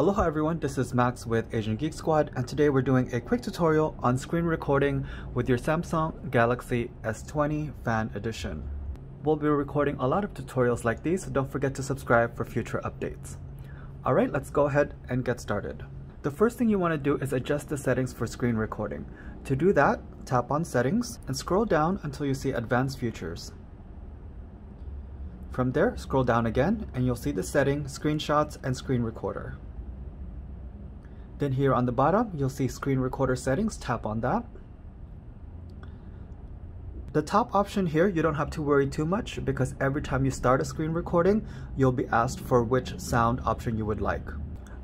Aloha everyone, this is Max with Asian Geek Squad and today we're doing a quick tutorial on screen recording with your Samsung Galaxy S20 Fan Edition. We'll be recording a lot of tutorials like these, so don't forget to subscribe for future updates. Alright, let's go ahead and get started. The first thing you want to do is adjust the settings for screen recording. To do that, tap on Settings and scroll down until you see Advanced Features. From there, scroll down again and you'll see the setting, Screenshots and Screen Recorder. Then here on the bottom, you'll see Screen Recorder Settings, tap on that. The top option here, you don't have to worry too much because every time you start a screen recording, you'll be asked for which sound option you would like.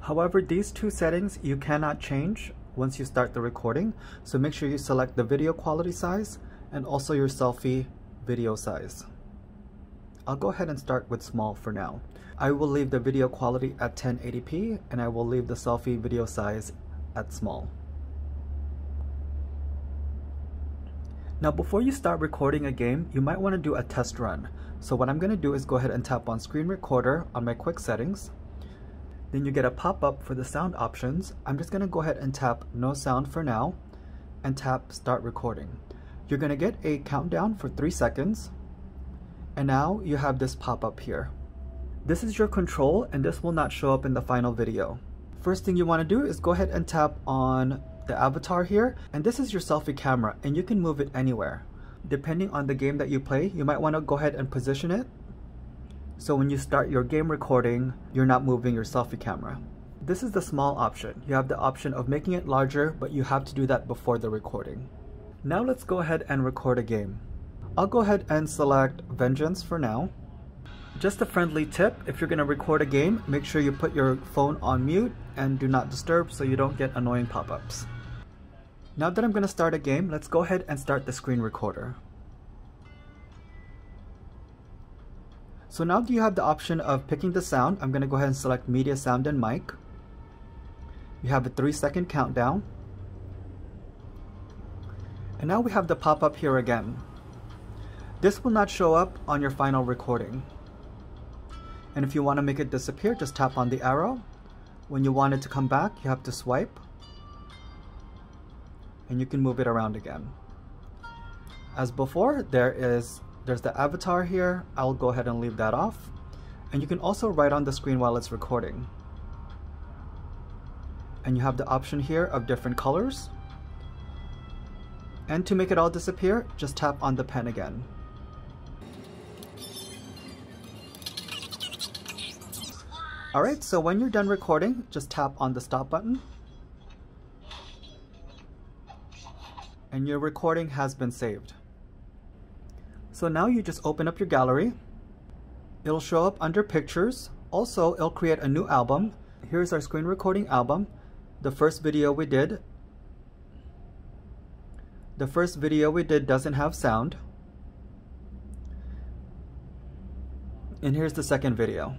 However, these two settings you cannot change once you start the recording, so make sure you select the video quality size and also your selfie video size. I'll go ahead and start with small for now. I will leave the video quality at 1080p and I will leave the selfie video size at small. Now before you start recording a game, you might want to do a test run. So what I'm going to do is go ahead and tap on screen recorder on my quick settings. Then you get a pop-up for the sound options. I'm just going to go ahead and tap no sound for now and tap start recording. You're going to get a countdown for 3 seconds. And now you have this pop-up here. This is your control and this will not show up in the final video. First thing you want to do is go ahead and tap on the avatar here and this is your selfie camera and you can move it anywhere. Depending on the game that you play you might want to go ahead and position it. So when you start your game recording you're not moving your selfie camera. This is the small option. You have the option of making it larger but you have to do that before the recording. Now let's go ahead and record a game. I'll go ahead and select Vengeance for now just a friendly tip, if you're going to record a game, make sure you put your phone on mute and do not disturb so you don't get annoying pop-ups. Now that I'm going to start a game, let's go ahead and start the screen recorder. So now that you have the option of picking the sound. I'm going to go ahead and select media sound and mic. You have a three second countdown. And now we have the pop-up here again. This will not show up on your final recording. And if you want to make it disappear, just tap on the arrow. When you want it to come back, you have to swipe and you can move it around again. As before, there is there's the avatar here. I'll go ahead and leave that off. And you can also write on the screen while it's recording. And you have the option here of different colors. And to make it all disappear, just tap on the pen again. Alright, so when you're done recording, just tap on the stop button and your recording has been saved. So now you just open up your gallery. It'll show up under pictures. Also, it'll create a new album. Here's our screen recording album. The first video we did. The first video we did doesn't have sound. And here's the second video.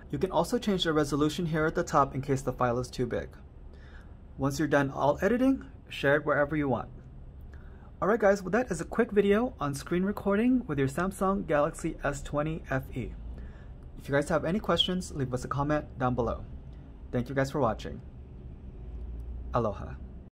You can also change the resolution here at the top in case the file is too big. Once you're done all editing, share it wherever you want. Alright guys, well that is a quick video on screen recording with your Samsung Galaxy S20 FE. If you guys have any questions, leave us a comment down below. Thank you guys for watching. Aloha.